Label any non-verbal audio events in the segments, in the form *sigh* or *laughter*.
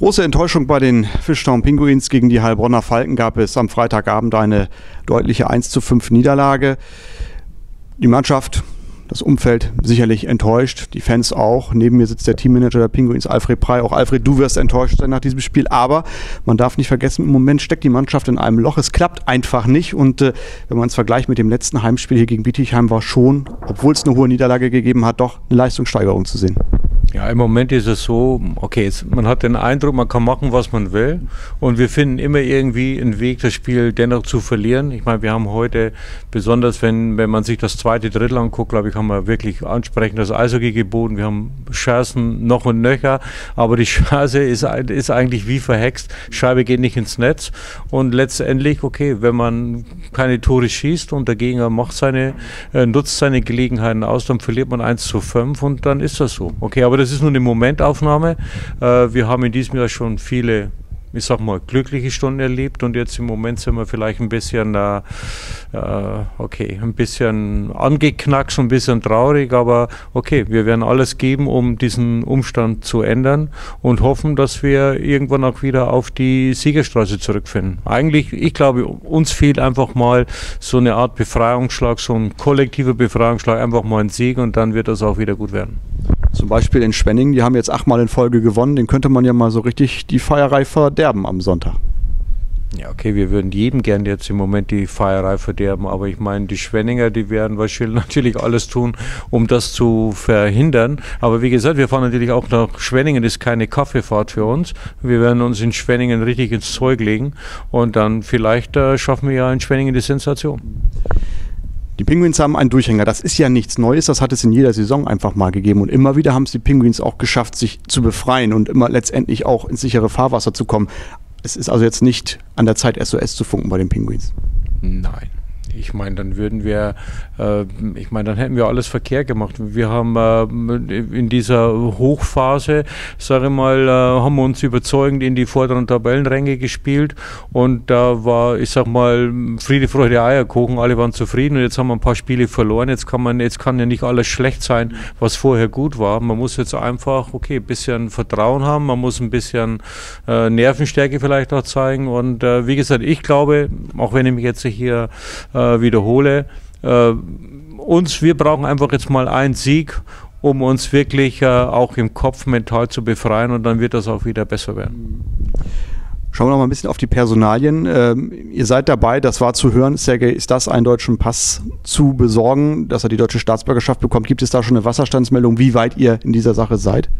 Große Enttäuschung bei den Fischtown Pinguins gegen die Heilbronner Falken gab es am Freitagabend eine deutliche 1 zu 5 Niederlage. Die Mannschaft, das Umfeld sicherlich enttäuscht, die Fans auch. Neben mir sitzt der Teammanager der Pinguins, Alfred Prey. Auch Alfred, du wirst enttäuscht sein nach diesem Spiel. Aber man darf nicht vergessen, im Moment steckt die Mannschaft in einem Loch. Es klappt einfach nicht. Und äh, wenn man es vergleicht mit dem letzten Heimspiel hier gegen Bietigheim, war schon, obwohl es eine hohe Niederlage gegeben hat, doch eine Leistungssteigerung zu sehen. Ja, im Moment ist es so, okay, jetzt, man hat den Eindruck, man kann machen, was man will und wir finden immer irgendwie einen Weg, das Spiel dennoch zu verlieren. Ich meine, wir haben heute, besonders wenn, wenn man sich das zweite Drittel anguckt, glaube ich, haben wir wirklich ansprechendes Eishockey geboten. Wir haben Chancen noch und nöcher, aber die Chance ist, ist eigentlich wie verhext. Scheibe geht nicht ins Netz und letztendlich, okay, wenn man keine Tore schießt und der Gegner macht seine, äh, nutzt seine Gelegenheiten aus, dann verliert man 1 zu 5 und dann ist das so. Okay, aber das ist nur eine Momentaufnahme. Äh, wir haben in diesem Jahr schon viele ich sag mal, glückliche Stunden erlebt und jetzt im Moment sind wir vielleicht ein bisschen, äh, äh, okay, ein bisschen angeknackst, ein bisschen traurig, aber okay, wir werden alles geben, um diesen Umstand zu ändern und hoffen, dass wir irgendwann auch wieder auf die Siegerstraße zurückfinden. Eigentlich, ich glaube, uns fehlt einfach mal so eine Art Befreiungsschlag, so ein kollektiver Befreiungsschlag, einfach mal ein Sieg und dann wird das auch wieder gut werden. Zum Beispiel in Schwenning, die haben jetzt achtmal in Folge gewonnen. Den könnte man ja mal so richtig die Feierei verderben am Sonntag. Ja, okay, wir würden jedem gern jetzt im Moment die Feierei verderben, aber ich meine, die Schwenninger, die werden wahrscheinlich *laughs* natürlich alles tun, um das zu verhindern. Aber wie gesagt, wir fahren natürlich auch nach Schwenningen, das ist keine Kaffeefahrt für uns. Wir werden uns in Schwenningen richtig ins Zeug legen und dann vielleicht äh, schaffen wir ja in Schwenningen die Sensation. Die Penguins haben einen Durchhänger. Das ist ja nichts Neues. Das hat es in jeder Saison einfach mal gegeben. Und immer wieder haben es die Penguins auch geschafft, sich zu befreien und immer letztendlich auch ins sichere Fahrwasser zu kommen. Es ist also jetzt nicht an der Zeit, SOS zu funken bei den Penguins. Nein. Ich meine, dann würden wir, äh, ich meine, dann hätten wir alles verkehrt gemacht. Wir haben äh, in dieser Hochphase, sage ich mal, äh, haben wir uns überzeugend in die vorderen Tabellenränge gespielt und da war, ich sag mal, Friede, Freude, Eierkuchen, alle waren zufrieden und jetzt haben wir ein paar Spiele verloren. Jetzt kann man, jetzt kann ja nicht alles schlecht sein, was vorher gut war. Man muss jetzt einfach, okay, ein bisschen Vertrauen haben, man muss ein bisschen äh, Nervenstärke vielleicht auch zeigen und äh, wie gesagt, ich glaube, auch wenn ich mich jetzt hier äh, wiederhole. Äh, uns, wir brauchen einfach jetzt mal einen Sieg, um uns wirklich äh, auch im Kopf mental zu befreien und dann wird das auch wieder besser werden. Schauen wir noch mal ein bisschen auf die Personalien. Ähm, ihr seid dabei, das war zu hören, Sergej, ist das einen deutschen Pass zu besorgen, dass er die deutsche Staatsbürgerschaft bekommt? Gibt es da schon eine Wasserstandsmeldung, wie weit ihr in dieser Sache seid?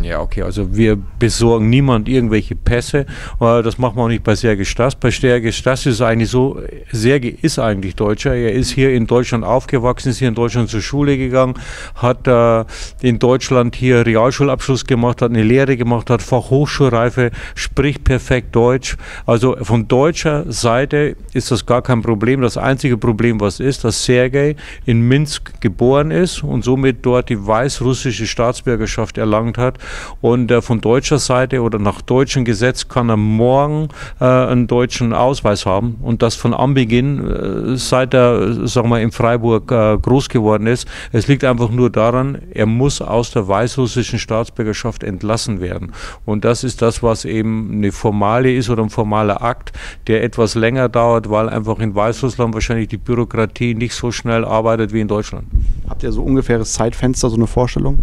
Ja, okay, also wir besorgen niemand irgendwelche Pässe. Das machen wir auch nicht bei Serge Stass. Bei Serge Stass ist eigentlich so, Serge ist eigentlich Deutscher. Er ist hier in Deutschland aufgewachsen, ist hier in Deutschland zur Schule gegangen, hat äh, in Deutschland hier Realschulabschluss gemacht, hat eine Lehre gemacht, hat Fachhochschulreife, spricht perfekt Deutsch. Also von deutscher Seite ist das gar kein Problem. Das einzige Problem, was ist, dass Sergei in Minsk geboren ist und somit dort die weißrussische Staatsbürgerschaft erlangt hat und äh, von deutscher Seite oder nach deutschem Gesetz kann er morgen äh, einen deutschen Ausweis haben und das von Anbeginn, äh, seit er sagen wir, in Freiburg äh, groß geworden ist. Es liegt einfach nur daran, er muss aus der weißrussischen Staatsbürgerschaft entlassen werden. Und das ist das, was eben eine formale ist oder ein formaler Akt, der etwas länger dauert, weil einfach in Weißrussland wahrscheinlich die Bürokratie nicht so schnell arbeitet wie in Deutschland. Habt ihr so ungefähres Zeitfenster, so eine Vorstellung?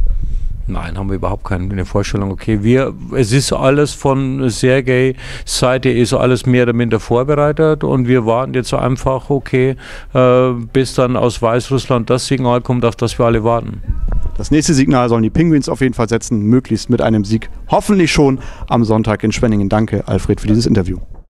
Nein, haben wir überhaupt keine Vorstellung. Okay, wir, es ist alles von Sergei Seite ist alles mehr oder minder vorbereitet und wir warten jetzt einfach, okay, äh, bis dann aus Weißrussland das Signal kommt, auf das wir alle warten. Das nächste Signal sollen die Penguins auf jeden Fall setzen, möglichst mit einem Sieg. Hoffentlich schon am Sonntag in Schwenningen. Danke, Alfred, für dieses Interview.